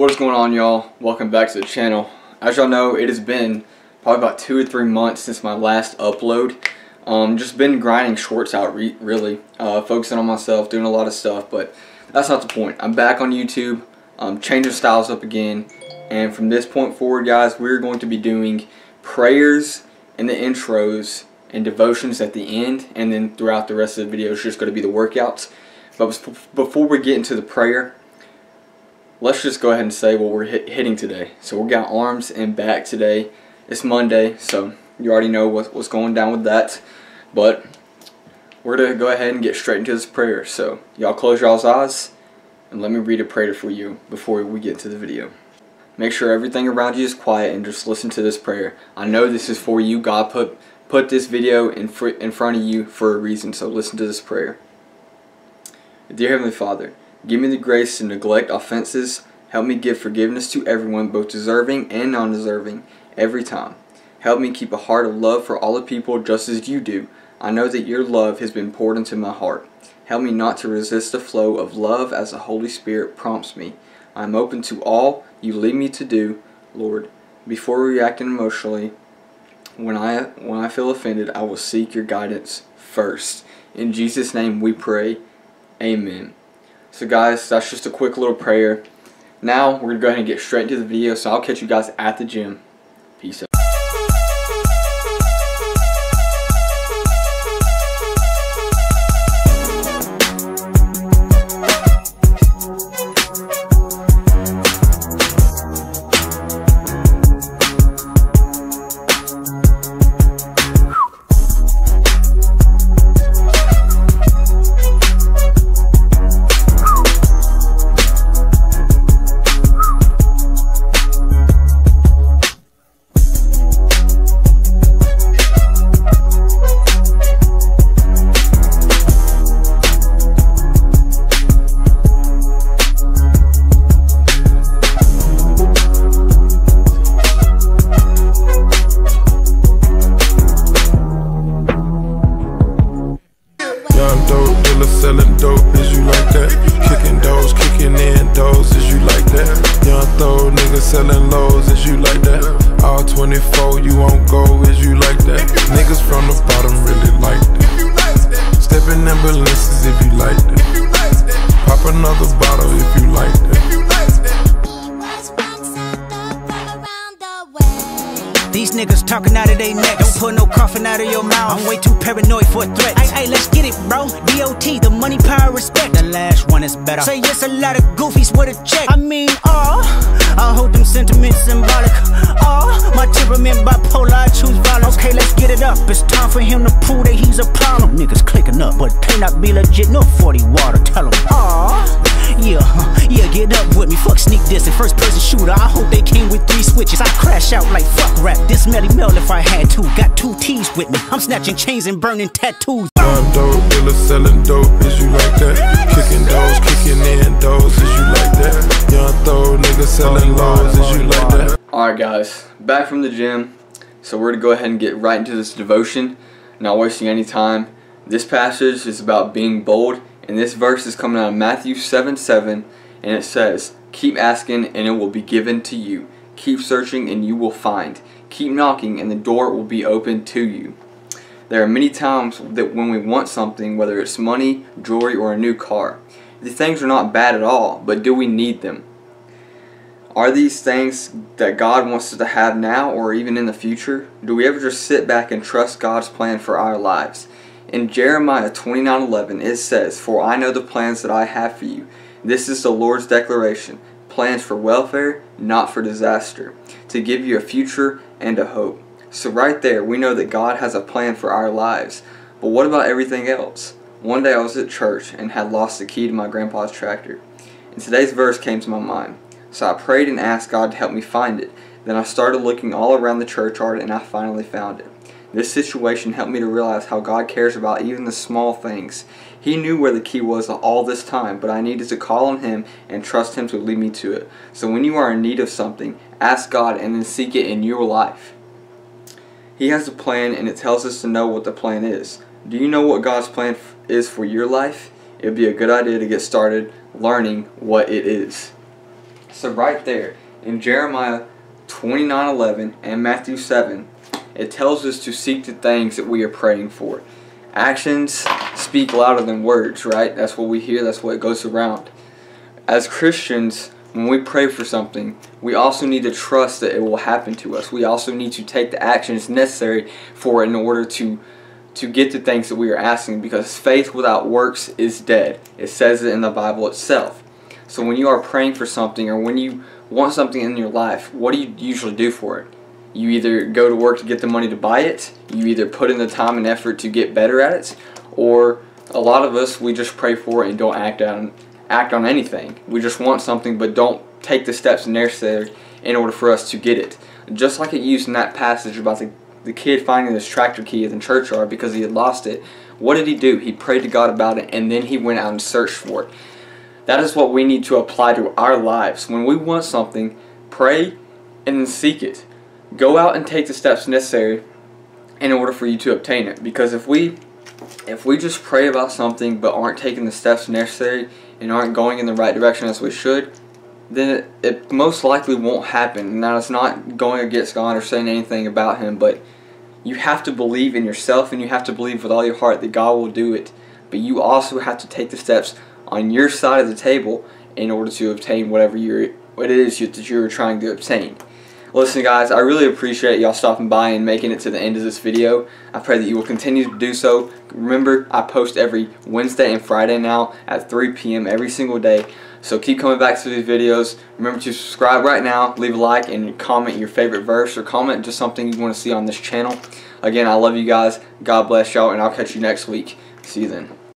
What is going on y'all? Welcome back to the channel. As y'all know, it has been probably about two or three months since my last upload. Um, just been grinding shorts out re really, uh, focusing on myself, doing a lot of stuff, but that's not the point. I'm back on YouTube, um, changing styles up again, and from this point forward guys, we're going to be doing prayers in the intros and devotions at the end, and then throughout the rest of the video, it's just going to be the workouts. But before we get into the prayer, let's just go ahead and say what we're hit hitting today. So we got arms and back today. It's Monday, so you already know what, what's going down with that. But we're going to go ahead and get straight into this prayer. So y'all close y'all's eyes and let me read a prayer for you before we get to the video. Make sure everything around you is quiet and just listen to this prayer. I know this is for you. God put put this video in, fr in front of you for a reason, so listen to this prayer. Dear Heavenly Father, give me the grace to neglect offenses. Help me give forgiveness to everyone, both deserving and non-deserving, every time. Help me keep a heart of love for all the people just as you do. I know that your love has been poured into my heart. Help me not to resist the flow of love as the Holy Spirit prompts me. I am open to all you lead me to do, Lord. Before reacting emotionally, when I when I feel offended, I will seek your guidance first. In Jesus' name we pray. Amen. So guys, that's just a quick little prayer. Now we're going to go ahead and get straight into the video, so I'll catch you guys at the gym. Selling lows, is you like that? All 24, you won't go, is you like that? Niggas from the bottom really like that. Stepping in ambulances if you like that. Pop another bottle if you like that. These niggas talking out of their neck. Don't put no coffin out of your mouth. I'm way too paranoid for a threat. Hey, let's get it, bro. DOT, the money, power, respect. The last one is better. Say yes, a lot of goofies with a check. I mean, oh, I hold them sentiments symbolic. Oh, my temperament bipolar, I choose violence. Okay, let's get it up. It's time for him to prove that he's a problem. Niggas clicking up, but can't be legit. No 40 water, tell him. Oh. Yeah, yeah, get up with me. Fuck sneak this and first person shooter. I hope they came with three switches. I crash out like fuck rap. This Melly Mel if I had to. Got two T's with me. I'm snatching chains and burning tattoos. I'm dope, dealer selling dope. Is you like that? Kicking doors, kicking in guys, back from the gym. So we're gonna go ahead and get right into this devotion. Not wasting any time. This passage is about being bold and this verse is coming out of Matthew 7 7, and it says, Keep asking, and it will be given to you. Keep searching, and you will find. Keep knocking, and the door will be open to you. There are many times that when we want something, whether it's money, jewelry, or a new car, these things are not bad at all, but do we need them? Are these things that God wants us to have now or even in the future? Do we ever just sit back and trust God's plan for our lives? In Jeremiah 29:11 it says, "For I know the plans that I have for you. This is the Lord's declaration: plans for welfare, not for disaster, to give you a future and a hope." So right there, we know that God has a plan for our lives. But what about everything else? One day I was at church and had lost the key to my grandpa's tractor. And today's verse came to my mind. So I prayed and asked God to help me find it. Then I started looking all around the churchyard and I finally found it. This situation helped me to realize how God cares about even the small things. He knew where the key was all this time, but I needed to call on Him and trust Him to lead me to it. So when you are in need of something, ask God and then seek it in your life. He has a plan and it tells us to know what the plan is. Do you know what God's plan is for your life? It would be a good idea to get started learning what it is. So right there in Jeremiah 29:11 and Matthew 7, it tells us to seek the things that we are praying for. Actions speak louder than words, right? That's what we hear, that's what goes around. As Christians, when we pray for something, we also need to trust that it will happen to us. We also need to take the actions necessary for in order to to get the things that we are asking because faith without works is dead. It says it in the Bible itself. So when you are praying for something or when you want something in your life, what do you usually do for it? You either go to work to get the money to buy it, you either put in the time and effort to get better at it, or a lot of us we just pray for it and don't act on act on anything. We just want something but don't take the steps necessary in order for us to get it. Just like it used in that passage about the, the kid finding this tractor key in the churchyard because he had lost it. What did he do? He prayed to God about it and then he went out and searched for it. That is what we need to apply to our lives. When we want something, pray and seek it. Go out and take the steps necessary in order for you to obtain it. Because if we if we just pray about something but aren't taking the steps necessary and aren't going in the right direction as we should, then it, it most likely won't happen. Now, it's not going against God or saying anything about Him, but you have to believe in yourself and you have to believe with all your heart that God will do it. But you also have to take the steps on your side of the table in order to obtain whatever you're, what it is that you're trying to obtain. Listen guys, I really appreciate y'all stopping by and making it to the end of this video. I pray that you will continue to do so. Remember, I post every Wednesday and Friday now at 3 p.m. every single day. So keep coming back to these videos. Remember to subscribe right now, leave a like, and comment your favorite verse or comment just something you want to see on this channel. Again, I love you guys. God bless y'all, and I'll catch you next week. See you then.